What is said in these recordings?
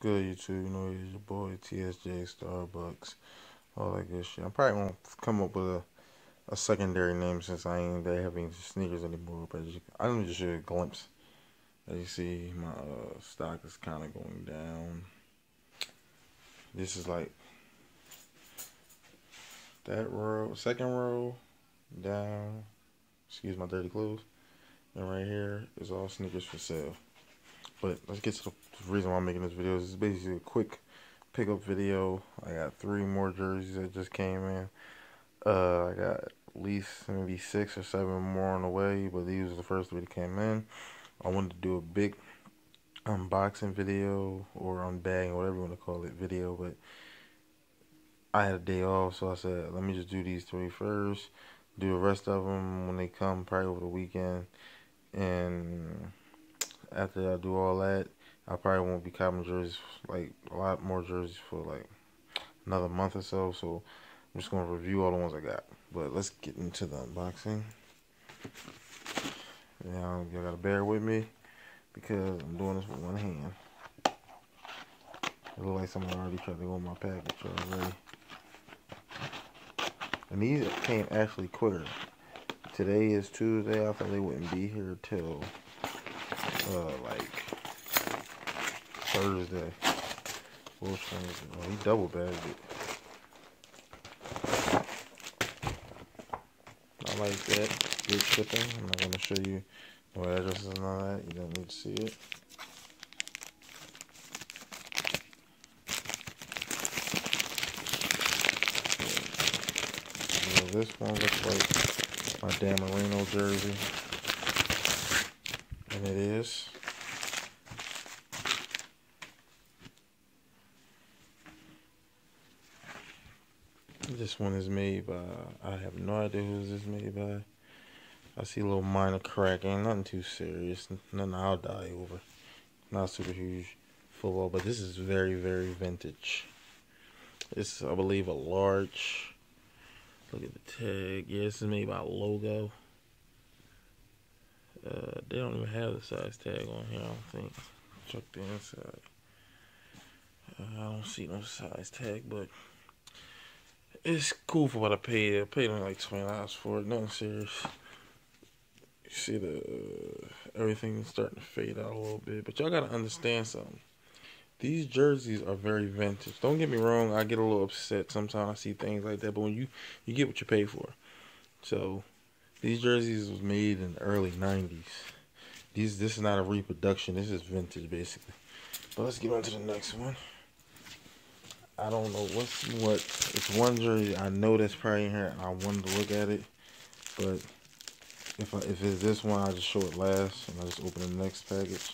good, YouTube? You know, it's your boy TSJ Starbucks, all that good shit. I probably won't come up with a, a secondary name since I ain't that having sneakers anymore. But I am just show you a glimpse. As you see, my uh, stock is kind of going down. This is like that row, second row down. Excuse my dirty clothes. And right here is all sneakers for sale. But let's get to the reason why I'm making this video. This is basically a quick pickup video. I got three more jerseys that just came in. Uh, I got at least maybe six or seven more on the way, but these are the first three that came in. I wanted to do a big unboxing video or unbagging, whatever you want to call it, video, but I had a day off, so I said, let me just do these three first. Do the rest of them when they come, probably over the weekend. And after I do all that, I probably won't be copping jerseys like a lot more jerseys for like another month or so. So I'm just gonna review all the ones I got. But let's get into the unboxing. Now you gotta bear with me because I'm doing this with one hand. It looks like someone already tried to go in my package already. And these came actually quicker. Today is Tuesday. I thought they wouldn't be here till uh, like Thursday. Oh, he double bagged it. I like that. Good shipping. I'm not going to show you no addresses and all that. You don't need to see it. this one looks like my Dan Marino jersey. And it is. This one is made by, I have no idea who this is made by. I see a little minor cracking, nothing too serious, nothing I'll die over. Not super huge football, but this is very, very vintage. It's, I believe, a large. Look at the tag. Yeah, this is made by Logo. Uh, they don't even have the size tag on here, I don't think. Check the inside. Uh, I don't see no size tag, but it's cool for what I paid. I paid only like twenty dollars for it. Nothing serious. You see the uh, everything starting to fade out a little bit, but y'all gotta understand something. These jerseys are very vintage. Don't get me wrong. I get a little upset sometimes. I see things like that, but when you you get what you pay for, so these jerseys was made in the early '90s. These this is not a reproduction. This is vintage basically. But let's get on to the next one. I don't know what's what. It's one jersey I know that's probably in here. I wanted to look at it, but if I, if it's this one, I'll just show it last, and I'll just open the next package.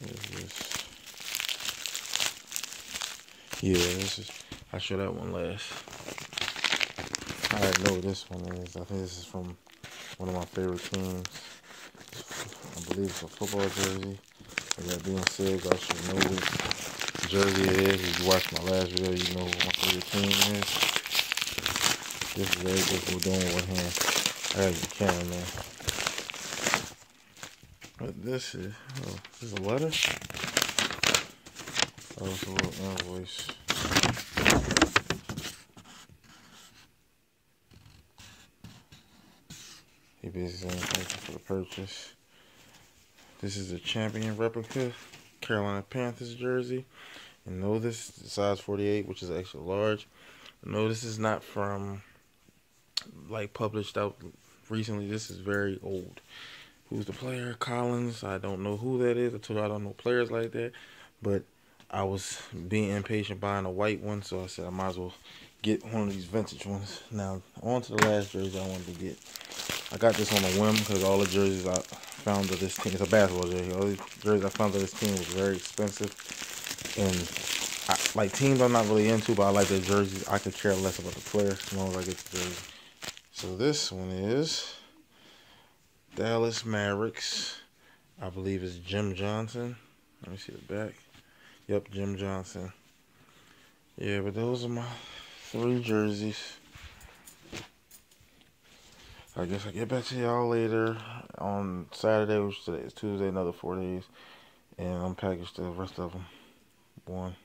this? Yeah, this is. I show that one last. I know what this one is. I think this is from one of my favorite teams. I believe it's a football jersey. With that being said, I should know what jersey it is. If you watched my last video, you know what my favorite team is. This is very difficult doing with hand. I gotta the camera, man. What this is? Oh, this is a letter? Oh, it's a little invoice. He basically saying thank you for the purchase. This is a champion replica Carolina Panthers jersey. And know this size 48, which is extra large. No, this is not from like published out recently. This is very old. Who's the player? Collins. I don't know who that is. I told you I don't know players like that. But I was being impatient buying a white one, so I said I might as well get one of these vintage ones. Now, on to the last jersey I wanted to get. I got this on a whim because all the jerseys I found of this team, it's a basketball jersey. All these jerseys I found of this team was very expensive. And I, like teams I'm not really into, but I like their jerseys. I could care less about the player as long as I get the jersey. So this one is Dallas Mavericks. I believe it's Jim Johnson. Let me see the back. Yep, Jim Johnson. Yeah, but those are my three jerseys. I guess I'll get back to y'all later on Saturday, which today is Tuesday, another four days. and I'm unpackage the rest of them. One.